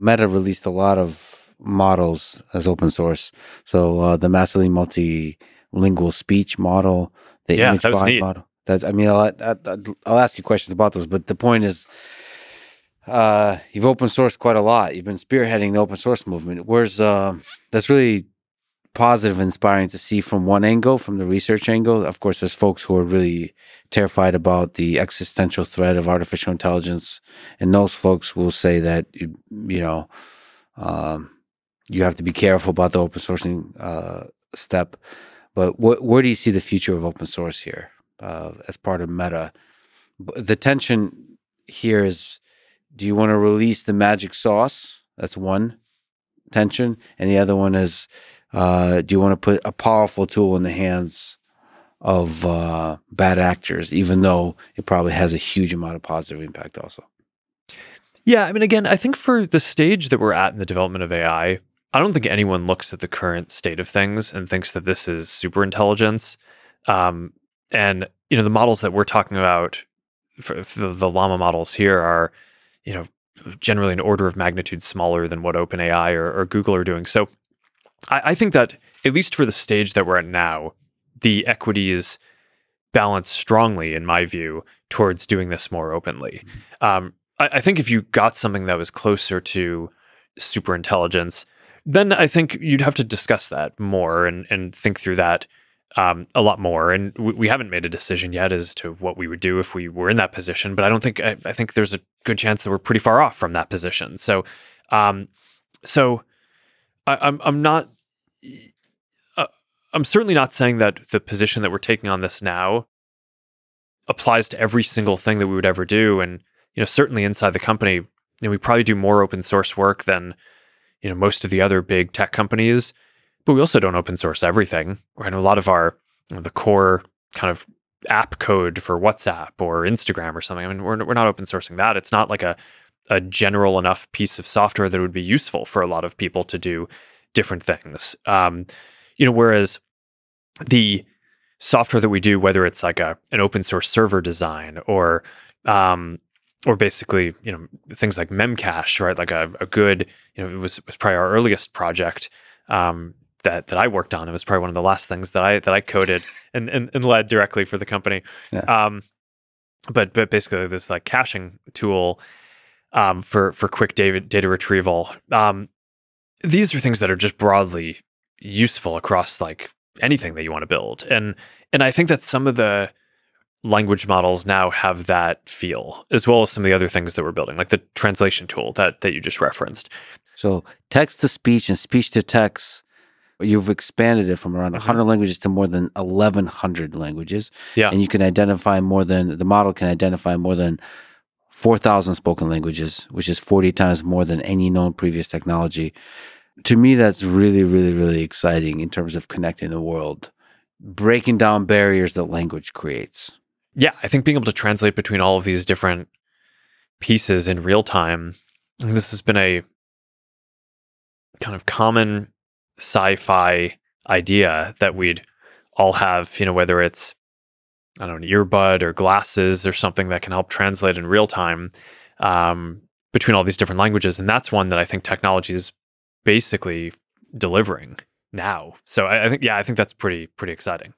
Meta released a lot of models as open source. So uh, the massively multilingual speech model, the Yeah, ImageBind model. That's. I mean, I'll, I'll, I'll ask you questions about those, but the point is, uh, you've open sourced quite a lot. You've been spearheading the open source movement. Where's uh, that's really positive, inspiring to see from one angle, from the research angle. Of course, there's folks who are really terrified about the existential threat of artificial intelligence, and those folks will say that you, know um, you have to be careful about the open sourcing uh, step. But wh- where do you see the future of open source here uh, as part of Meta? The tension here is: do you want to release the magic sauce? That's one tension, and the other one is: uh, do you want to put a powerful tool in the hands of uh, bad actors, even though it probably has a huge amount of positive impact also? Yeah, I mean, again, I think for the stage that we're at in the development of AI, I don't think anyone looks at the current state of things and thinks that this is super intelligence. Um, and you know, the models that we're talking about, for, for the, the llama models here, are you know generally an order of magnitude smaller than what OpenAI or, or Google are doing. So, I, I think that at least for the stage that we're at now, the equity is balanced strongly, in my view, towards doing this more openly. Um, I, I think if you got something that was closer to super intelligence, then I think you'd have to discuss that more and, and think through that um, a lot more. And we, we haven't made a decision yet as to what we would do if we were in that position. But I don't think I, I think there's a good chance that we're pretty far off from that position. So, um, so I, I'm I'm not. Uh, I'm certainly not saying that the position that we're taking on this now applies to every single thing that we would ever do. And you know, certainly inside the company, you know, we probably do more open source work than you know most of the other big tech companies. But we also don't open source everything. Right? A lot of our you know, the core kind of app code for WhatsApp or Instagram or something. I mean, we're we're not open sourcing that. It's not like a a general enough piece of software that would be useful for a lot of people to do different things. Um, you know, whereas the software that we do, whether it's like a an open source server design or um, or basically, you know, things like Memcache, right? Like a, a good, you know, it was was probably our earliest project um, that that I worked on. It was probably one of the last things that I that I coded and and, and led directly for the company. Yeah. Um, but but basically, this like caching tool um, for for quick data data retrieval. Um, these are things that are just broadly useful across like anything that you want to build, and and I think that some of the language models now have that feel, as well as some of the other things that we're building, like the translation tool that that you just referenced. So text to speech and speech to text, you've expanded it from around Mhm. 100 languages to more than 1,100 languages. Yeah. And you can identify more than, the model can identify more than 4,000 spoken languages, which is 40 times more than any known previous technology. To me, that's really, really, really exciting in terms of connecting the world, breaking down barriers that language creates. Yeah, I think being able to translate between all of these different pieces in real time, this has been a kind of common sci-fi idea that we'd all have, you know, whether it's I don't know, an earbud or glasses or something that can help translate in real time um, between all these different languages, and that's one that I think technology is basically delivering now. So I, I think, yeah, I think that's pretty pretty exciting.